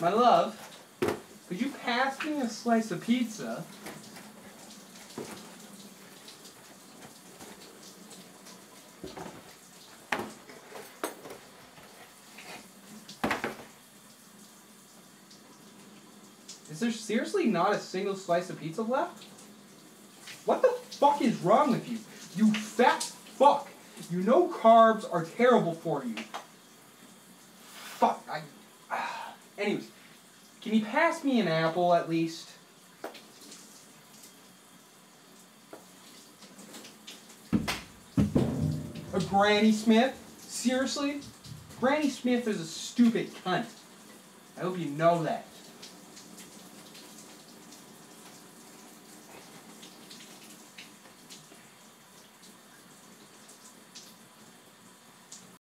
My love, could you pass me a slice of pizza? Is there seriously not a single slice of pizza left? What the fuck is wrong with you? You fat fuck! You know carbs are terrible for you. Fuck, I. Anyways, can you pass me an apple at least? A Granny Smith? Seriously? Granny Smith is a stupid cunt. I hope you know that.